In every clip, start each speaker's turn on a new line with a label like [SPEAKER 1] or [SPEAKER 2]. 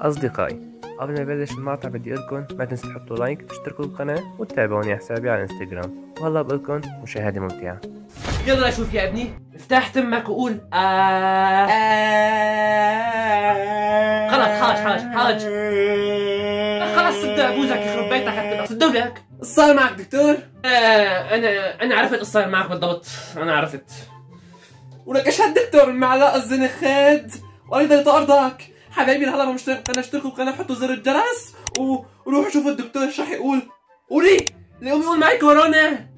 [SPEAKER 1] أصدقائي قبل ما نبلش المقطع بدي أقولكم ما تنسوا تحطوا لايك تشتركوا بالقناة وتتابعوني على حسابي على الانستغرام وهلا بقولكم مشاهدة ممتعة.
[SPEAKER 2] يلا شوف يا ابني افتح تمك وقول آه. خلاص حاج حاج حاج. خلاص صدق بوزك يخرب بيتك حتى صدق لك
[SPEAKER 3] صار معك دكتور؟
[SPEAKER 2] آه أنا أنا عرفت إيش صار معك بالضبط. أنا عرفت.
[SPEAKER 3] ولك إيش هالدكتور المعلقه الزنخاد وأيضا طاردك حبايبي هلا ما مشترك قناه أشتركوا بالقناه حطوا زر الجرس. وروحوا شوفوا الدكتور إيش رح يقول. قولي
[SPEAKER 2] اليوم يقول معي كورونا.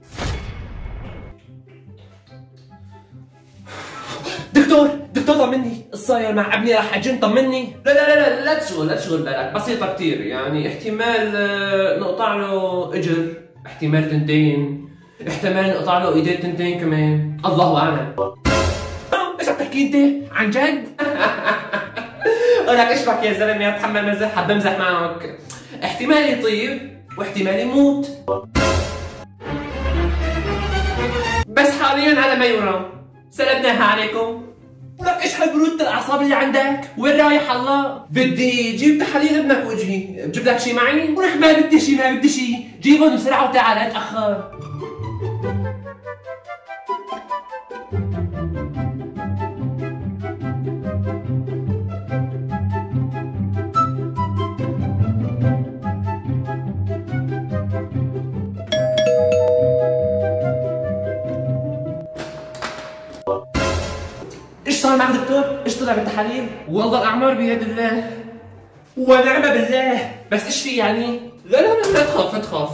[SPEAKER 2] دكتور دكتور طمني. الصاير مع ابني راح اجن طمني. لا لا لا لا لا تشغل لا تشغل بالك. بسيطة كثير يعني احتمال آه، نقطع له إجر احتمال تنتين احتمال نقطع له إيدين تنتين كمان. الله أعلم. إيش عم تحكي أنت؟ عن جد؟ ولك إيش بك يا زلمة؟ اتحمل مزح حاب بمزح معك. احتمال يطيب واحتمال يموت بس حاليا على ما يرام. سلبناها عليكم ولك إيش هالبرودة الأعصاب اللي عندك؟ وين رايح الله؟ بدي جيب تحاليل ابنك وجهي، بجيب لك شي معي؟ ولك ما بدي شي ما بدي شي، جيبهم بسرعة وتعال لا تأخر. طلع بالتحاليل؟ والله الأعمار بيد الله. ونعم بالله. بس إيش في يعني؟ لا لا لا لا تخاف لا تخاف.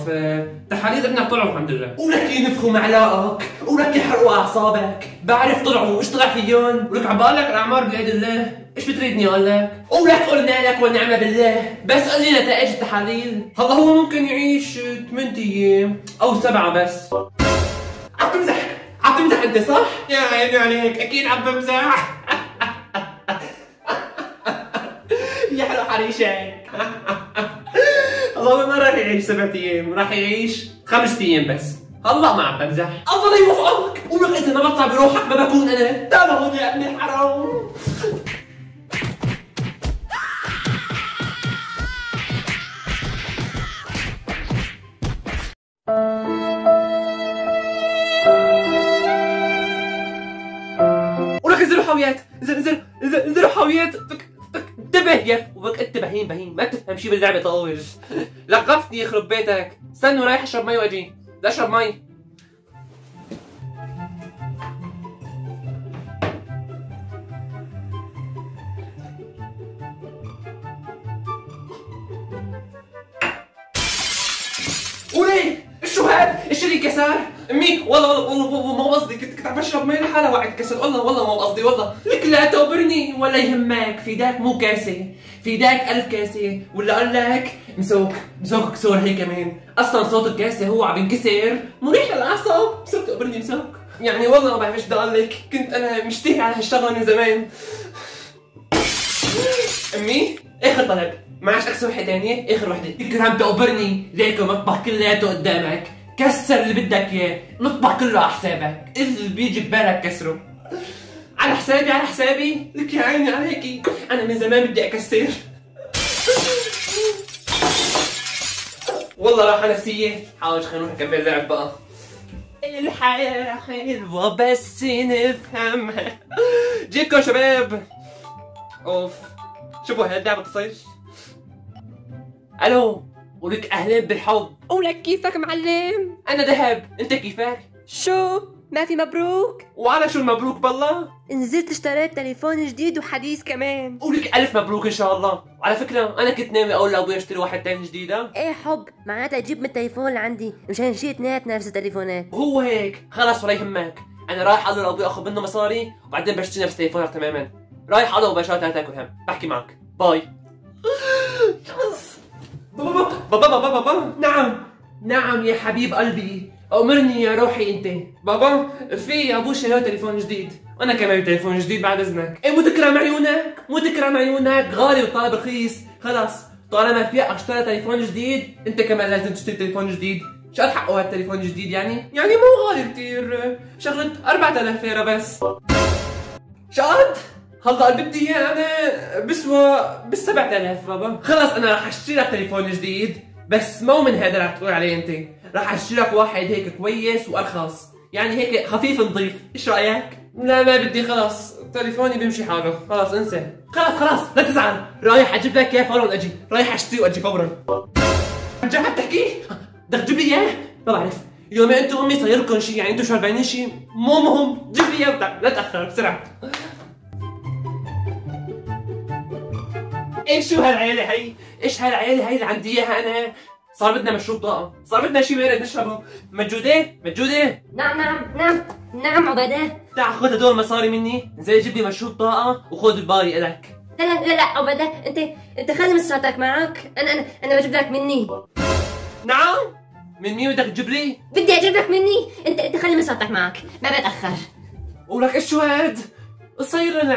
[SPEAKER 2] تحاليل ابنك طلعوا الحمد لله. ولك ينفخوا معلاقك ولك يحرقوا أعصابك. بعرف طلعوا إيش طلع فيهم ولك عم بقول لك الأعمار بيد الله. إيش بتريدني أقول لك؟ ولك قلنا لك والنعمة بالله. بس قل لي نتائج التحاليل. هلا هو ممكن يعيش 8 أيام أو سبعة بس. عم تمزح. عم تمزح أنت صح؟ يا عيني عليك أكيد عم بمزح يا حلو حريشك الله ما راح يعيش سبعة أيام راح يعيش خمس أيام بس. الله ما عم بمزح. الله يوفقك. ولك اذا ما بطلع بروحك ما بكون أنا. هون يا ابن الحرام يا وبك انت بهيم بهيم ما تفهم شي باللعبة طوج لغفتني يخرب بيتك. استنوا رايح اشرب مي واجي. بدي اشرب مي. وليه شو هاد؟ الشريك كسر؟ امي والله والله والله ما قصدي كنت كنت عم بشرب مي لحالها وقعت كسر. والله والله ما قصدي والله. لك لا تخبرني ولا يهمك. فداك مو كاسه فداك ألف كاسه ولا أقول لك مسوك مسوك كسور هي كمان. أصلا صوت الكاسه هو عم ينكسر. مريح للأعصاب. مسوك تخبرني مسوك يعني والله ما بعرف إيش بدي أقول لك. كنت أنا مشتهي على هالشغلة من زمان. أمي آخر طلب. معش أكسر وحدة ثانية؟ آخر وحدة. فكر عم تقبرني ليك المطبخ كلياته قدامك. كسر اللي بدك إياه. المطبخ كله على حسابك. اللي بيجي ببالك كسره. على حسابي على حسابي. لك يا عيني عليكي. أنا من زمان بدي أكسر. والله راحة نفسية. حاول خلينا نروح نكمل لعب بقى. الحياة حلوة بس نفهمها جيبكم شباب. أوف. شوفوا هاللعبة تصير ألو. ولك أهلين بالحب.
[SPEAKER 4] ولك كيفك معلم؟
[SPEAKER 2] أنا ذهب. أنت كيفك؟
[SPEAKER 4] شو؟ ما في مبروك؟
[SPEAKER 2] وعلى شو المبروك بالله؟
[SPEAKER 4] نزلت اشتريت تليفون جديد وحديث كمان.
[SPEAKER 2] ولك ألف مبروك إن شاء الله. وعلى فكرة أنا كنت ناوي أقول لأبوي أشتري واحد تاني جديد ها؟
[SPEAKER 4] إيه حب معناتها أجيب من التليفون اللي عندي مشان شي اثنيناتنا نفس التليفونات.
[SPEAKER 2] وهو هيك. خلص ولا يهمك. أنا رايح أقول لأبوي أخذ منه مصاري وبعدين بشتري نفس تليفونك تماما. رايح أقول له مباشرة تاكل هم بحكي معك. باي. بابا بابا بابا بابا نعم نعم يا حبيب قلبي. أمرني يا روحي أنت. بابا في يا أبو شراء تليفون جديد. وأنا كمان تليفون جديد بعد إذنك. إيه مو تكرم عيونك مو تكرم عيونك غالي وطالب رخيص. خلاص طالما في اشترى تليفون جديد أنت كمان لازم تشتري تليفون جديد. شو قد حقه هالتليفون الجديد يعني؟ يعني مو غالي كتير. شغلة 4000 ليرة بس. شقد؟ هلا بدي اياه أنا بسوى بال 7000 بابا. خلص أنا رح أشتري لك تليفون جديد. بس مو من هذا رح تقول عليه أنت. رح أشتري لك واحد هيك كويس وأرخص. يعني هيك خفيف نظيف. إيش رأيك؟ لا ما بدي خلص تليفوني بيمشي حاله. خلاص انسى. خلاص خلاص. لا تزعل. رايح أجيب لك إياه فورا. أجي. رايح أشتري وأجي فورا. رجع عم تحكي. بدك تجيب لي إياه. ما بعرف. يوم أنتم أمي صاير لكم شيء يعني أنتم شربانين شيء؟ مو مهم. جيب لي اياه لا تأخر. بسرعة. إيش شو هالعيلة هي؟ إيش هالعيلة هي اللي عندي إياها أنا؟ صار بدنا مشروب طاقة، صار بدنا شيء بارد نشربه، مجودة؟ مجودة؟
[SPEAKER 4] نعم نعم نعم نعم عبادة
[SPEAKER 2] تعال خذ هدول المصاري مني، انزل جيب لي مشروب طاقة وخذ الباقي إلك.
[SPEAKER 4] لا لا لا لا عبادة أنت أنت خلي مسراتك معك أنا أنا أنا بجيب لك مني
[SPEAKER 2] نعم؟ من مين بدك تجيب لي؟
[SPEAKER 4] بدي أجيب لك مني أنت أنت خلي مسراتك معك ما بتأخر
[SPEAKER 2] ولك إيش شو هاد؟ صاير لنا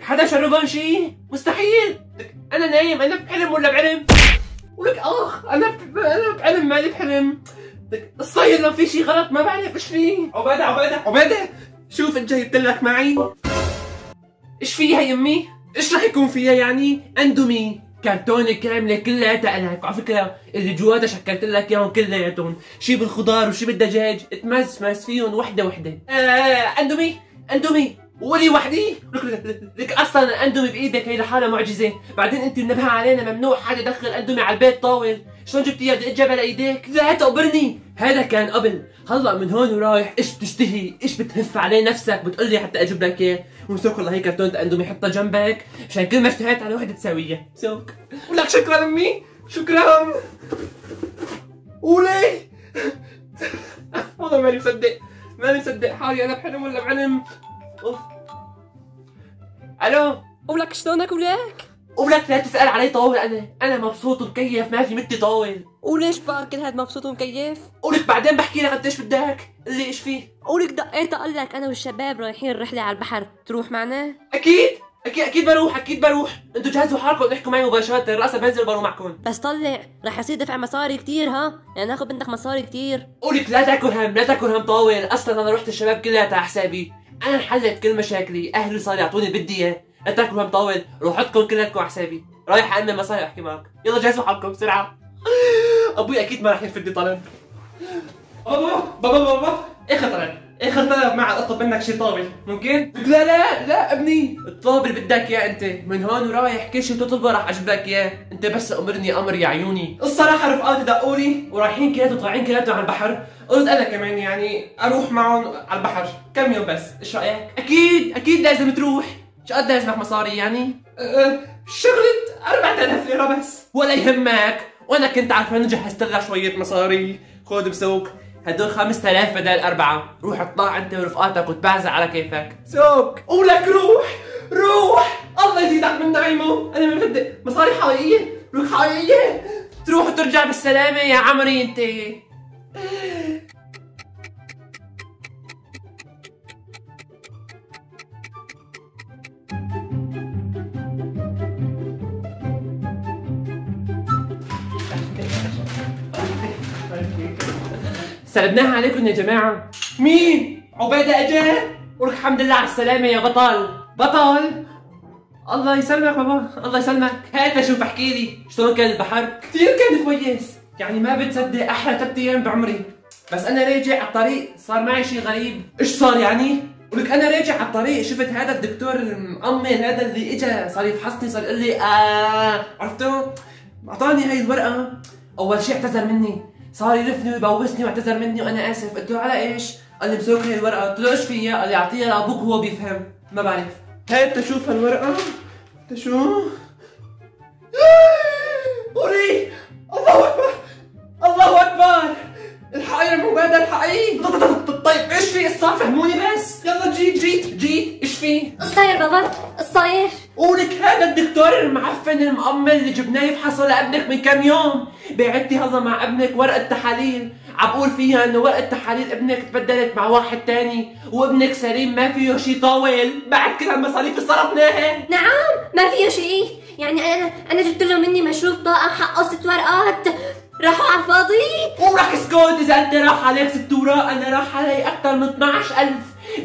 [SPEAKER 2] حدا شربان شيء؟ مستحيل! لك أنا نايم أنا بحلم ولا بعلم؟ ولك أخ أنا ب... أنا بعلم مالي بحلم لك صاير لنا في شيء غلط ما بعرف إيش في. عبادة عبادة. عبادة؟ شوف انت جايبت لك معي. إيش فيها يمي؟ إيش رح يكون فيها يعني؟ أندومي. كرتونة كاملة كلياتها لك وعلى فكرة اللي جواتها شكلت لك إياهم كلياتهم. شي بالخضار وشي بالدجاج. تمزمز فيهم وحدة وحدة. آه أندومي أندومي. ولي وحدي. لك, أصلا اندومي بإيدك هي لحالها معجزة. بعدين أنت منبهة علينا ممنوع حدا يدخل اندومي على البيت طاول. شلون جبت اياها بدي اجيبها لايديك لا تقبرني هذا كان قبل. هلا من هون ورايح إيش بتشتهي؟ إيش بتهف عليه نفسك؟ بتقول لي حتى أجيب لك إياه. ومسوك والله هي كرتونة اندومي حطها جنبك. مشان كل ما اشتهيت على وحدة تساويها سوك ولك شكرا أمي. شكرا. ولي والله ماني مصدق. ماني مصدق. حالي أنا بحلم ولا بعلم؟ أوف. ألو؟
[SPEAKER 5] ولك شلونك ولك؟
[SPEAKER 2] ولك لا تسأل علي طاول أنا أنا مبسوط ومكيف ما في مثلي طاول
[SPEAKER 5] وليش بقى كل هاد مبسوط ومكيف؟
[SPEAKER 2] ولك بعدين بحكي لك قديش بدك قل لي إيش فيه.
[SPEAKER 5] ولك دقيت أقول لك أنا والشباب رايحين رحلة على البحر تروح معنا؟
[SPEAKER 2] أكيد أكيد أكيد بروح أكيد بروح. أنتوا جهزوا حالكم احكوا معي مباشرة راسا بنزل وبروح معكم.
[SPEAKER 5] بس طلع رح يصير دفع مصاري كتير ها؟ يعني ناخذ منك مصاري كتير.
[SPEAKER 2] قولك لا تاكل هم لا تاكل هم طاول أصلا أنا رحت الشباب كلها على حسابي. أنا حلت كل مشاكلي أهلي صار يعطوني بدي اياه تاكل هم طاول روحتكم كلكم على حسابي. رايح أأمن مصاري أحكي معك. يلا جهزوا حالكم بسرعة. أبوي أكيد ما راح يرفض لي طلب. بابا بابا بابا. اخر طلب اخر طلب مع اطلب منك شيء طابل ممكن؟ لا لا لا أبني. الطلب اللي بدك إياه أنت من هون ورايح كل شيء تطلبه راح أجيب لك إياه. أنت بس أمرني أمر يا عيوني. الصراحة رفقاتي دقوا لي ورايحين كلياتهم طالعين كلياتهم على البحر. قلت أنا كمان يعني أروح معهم على البحر. كم يوم بس؟ إيش رأيك؟ أكيد أكيد لازم تروح. شو قد لازمك مصاري يعني؟ أه شغلة 4000 ليرة بس. ولا يهمك. وأنا كنت عارفان جهزت لك شوية مصاري. خذ بسوق. هدول 5000 بدل أربعة. روح اطلع أنت ورفقاتك وتبعزق على كيفك. سوق. ولك روح. روح. الله يزيدك من نعيمه. أنا ما بصدق مصاري حقيقية. روح حقيقية. تروح وترجع بالسلامة يا عمري أنت. سلمناها عليكم يا جماعة. مين؟ عبيدة أجا؟ ولك الحمد لله على السلامة يا بطل. بطل؟ الله يسلمك بابا. الله يسلمك. هات شوف احكي لي؟ شلون كان البحر؟ كثير كان كويس. يعني ما بتصدق أحلى ثلاث أيام بعمري. بس أنا راجع على الطريق صار معي شيء غريب. إيش صار يعني؟ ولك أنا راجع على الطريق شفت هذا الدكتور المأمن هذا اللي اجى صار يفحصني صار يقول لي آه عرفته أعطاني هاي الورقة. أول شيء اعتذر مني. صار يلفني ويبوسني واعتذر مني وأنا آسف. قلت له على إيش؟ قال لي مسوك هاي الورقة. قلت له إيش فيها قال لي أعطيها لأبوك وهو بيفهم. ما بعرف. هات تشوف هالورقه تشوف قولي. الله أكبر. الله أكبر. الحقي يا مبادر الحقي طيب إيش في؟ صار فهموني بس. يلا جيت جيت جيت. إيش في؟
[SPEAKER 4] الصاير بابا. الصاير.
[SPEAKER 2] قولك هذا الدكتور المعفن المأمل اللي جبناه يفحصه لأبنك من كم يوم. بعتي هلا مع ابنك ورقة تحاليل. عم بقول فيها إنه ورقة تحاليل ابنك تبدلت مع واحد تاني وابنك سليم ما فيه شي طاول بعد كل هالمصاريف اللي صرفناها.
[SPEAKER 4] نعم ما فيه شيء يعني أنا أنا جبت له مني مشروب طاقة حقه ست ورقات. راحوا على الفاضي.
[SPEAKER 2] ولك اسكت إذا أنت راح عليك ست اوراق أنا راح علي أكثر من 12000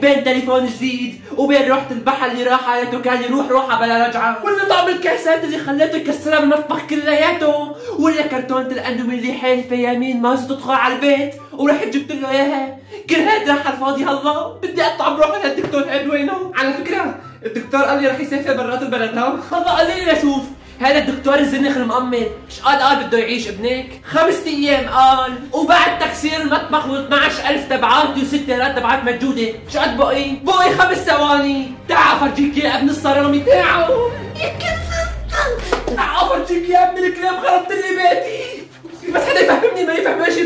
[SPEAKER 2] بين تليفون جديد وبين روحة البحر اللي راح حياته كان يروح روحة بلا رجعة. ولا طعم الكاسات اللي خليته يكسرها بالمطبخ كلياته. ولا كرتونة الأندومي اللي حالفة يمين ما تدخل على البيت. ورحت جبت له إياها. كل هذا راح على الفاضي هلا بدي أقطع بروحي للدكتور هاد وينه على فكرة الدكتور قال لي رح يسافر برات البلد ها هلا قال لي لشوف هذا الدكتور الزنخ المأمل إيش قال؟ قال بده يعيش ابنك. خمسة أيام قال وبعد تكسير المطبخ و12000 تبعات وست تبعات موجودة. إيش قد بقي؟ بقي خمس ثواني. تعال فرجيك يا ابن الصرامي. تعال. تعال فرجيك يا ابن الكلاب خربت لي بيتي. بس حدا يفهمني؟ ما يفهم شي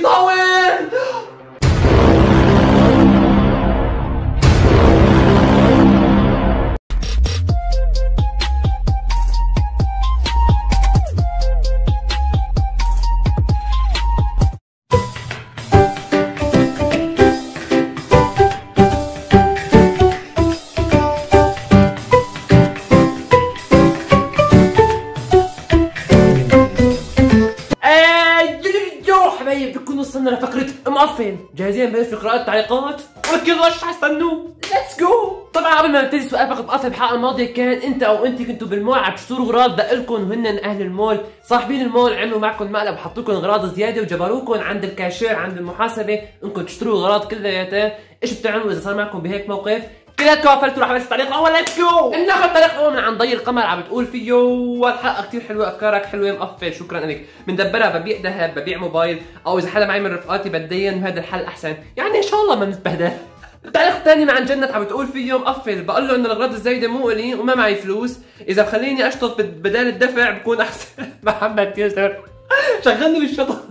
[SPEAKER 2] مقفل جاهزين؟ نبلش بقراءة التعليقات. والكل رش حستنوا let's go طبعا قبل ما نبتدي سؤال فقط مقفل بالحلقة الماضية كان أنت أو انت كنتوا بالمول عم تشتروا اغراض دقلكم وهن أهل المول صاحبين المول عملوا معكم مقلب وحطوا لكم اغراض زيادة وجبروكم عند الكاشير عند المحاسبة إنكم تشتروا اغراض كلياتها إيش بتعملوا إذا صار معكم بهيك موقف؟ كلياتكم قفلتوا رح ابلش التعليق الأول let's go ناخذ التعليق الأول من عن ضي القمر عم بتقول فيه والحلقة كثير حلوة أفكارك حلوة مقفل شكرا لك بندبرها ببيع ذهب ببيع موبايل أو إذا حدا معي من رفقاتي بتدين وهذا الحل أحسن. يعني إن شاء الله ما نتبهدل. التعليق الثاني مع جنة عم بتقول فيه مقفل. بقول له إنه الاغراض الزايدة مو إلي وما معي فلوس. إذا بخليني اشطط بد- بدال الدفع بكون أحسن. محمد يوسف شغلني بالشطط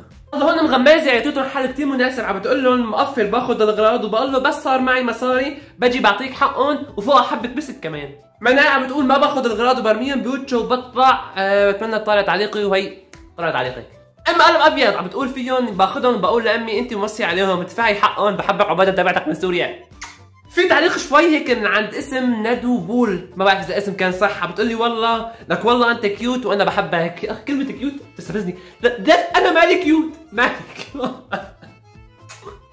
[SPEAKER 2] هون مغمازه عطيتهم حل كثير مناسب. عم بتقول لهم مقفل باخذ الاغراض وبقول له بس صار معي مصاري بجي بعطيك حقهم وفوقها حبة بسك كمان. منال عم بتقول ما باخذ الاغراض وبرميهم بوتشو وبطلع أه بتمنى تطلع تعليقي وهي طلع تعليقي. اما قلم أبيض عم بتقول فيهم باخذهم بقول لامي انت موصي عليهم ادفعي حقهم بحبك عبادة تبعتك من سوريا. في تعليق شوي هيك من عند اسم ندو بول. ما بعرف إذا اسم كان صح. عم بتقول لي والله لك والله أنت cute وأنا بحبك. اخ كلمة cute تستفزني. لا, لا أنا مالي cute مالي cute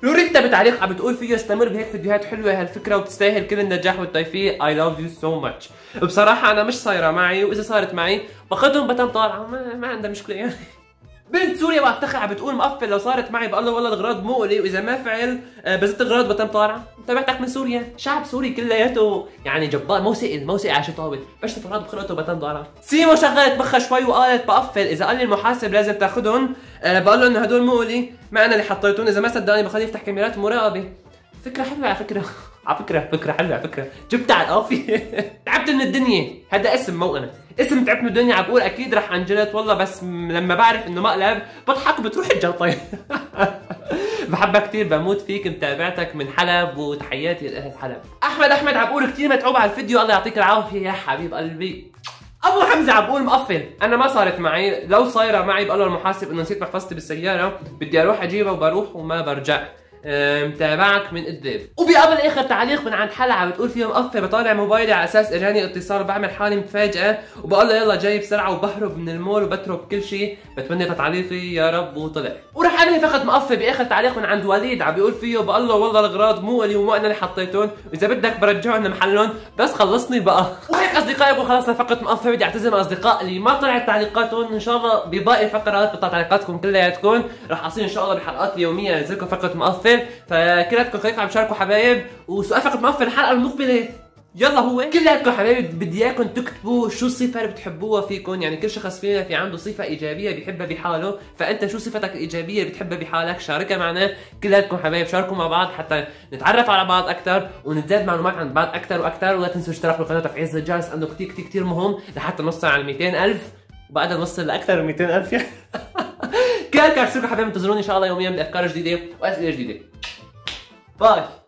[SPEAKER 2] لوريتا بتعليق عم بتقول فيه استمر بهيك فيديوهات حلوة هالفكرة وبتستاهل كل النجاح والتوفيق I love you so much بصراحة أنا مش صايرة معي وإذا صارت معي باخذهم بتم طالعه ما, ما عندها مشكلة يعني. بنت سوريا وافتخر بتقول مقفل. لو صارت معي بقول له والله الاغراض مؤلي وإذا ما فعل آه، بزت اغراض بتم طالعه تبعتك من سوريا. شعب سوري كلياته يعني جبار مو سئل مو سئل على شي طاولة. بس اغراض بخلقته بتم طالعه سيمو شغلت مخها شوي وقالت بقفل. إذا قال لي المحاسب لازم تاخذهم آه، بقول له إنه هدول مؤلي ما أنا اللي حطيتهم. إذا ما صدقني بخليه يفتح كاميرات مراقبة. فكرة حلوة على فكرة. على فكرة فكرة حلوة على فكرة. جبتها على القافية تعبت من الدنيا. هذا اسم مو أنا اسم تعبت من الدنيا عم بقول أكيد رح انجلط والله بس لما بعرف إنه مقلب بضحك وبتروح الجلطة. بحبك كثير بموت فيك متابعتك من حلب وتحياتي لأهل حلب. أحمد أحمد عم بقول كثير متعوب على الفيديو الله يعطيك العافية. يا حبيب قلبي. أبو حمزة عم بقول مقفل. أنا ما صارت معي. لو صايرة معي بقول المحاسب إنه نسيت محفظتي بالسيارة بدي أروح أجيبها وبروح وما برجع. متابعك من قدام وبقبل آخر تعليق من عند عم بتقول فيه مقفل بطالع موبايلي على أساس اجاني اتصال بعمل حالي متفاجئه وبقول له يلا جاي بسرعة وبهرب من المول وبترك كل شيء. بتمنى تعليقي يا رب وطلع. وراح انهي فقط مقفل بآخر تعليق من عند وليد. عم بيقول فيه بقول له والله الأغراض مو الي وما أنا اللي حطيتهم. وإذا بدك برجعهم لمحلهم. بس خلصني بقى. وهيك أصدقائي يكون خلصنا فقط مقفل. بدي اعتذر أصدقاء اللي ما طلعت تعليقاتهم. إن شاء الله بباقي الفقرات بتطلع تعليقاتكم كلياتكم. راح أصير إن شاء الله بالحلقات اليومية. انزل لكم فقره مقفل فكلياتكم خليكم عم تشاركوا حبايب وسؤال فقره مقفل الحلقة المقبلة. يلا هو. كلياتكم حبايبي بدي اياكم تكتبوا شو الصفه اللي بتحبوها فيكم. يعني كل شخص فينا في عنده صفة إيجابية بيحبها بحاله. فأنت شو صفتك الإيجابية اللي بتحبها بحالك؟ شاركها معنا. كلياتكم حبايب شاركوا مع بعض حتى نتعرف على بعض أكثر ونزداد معلومات عن بعض أكثر وأكثر ولا تنسوا اشتراك بالقناة تفعيل زر الجرس لأنه كثير كثير كثير مهم لحتى نوصل على 200000 وبعدها نوصل لأكثر من 200000 يعني كلياتكم اشتركوا حبايب انتظروني إن شاء الله يوميا بأفكار جديدة وأسئلة جديدة. باي.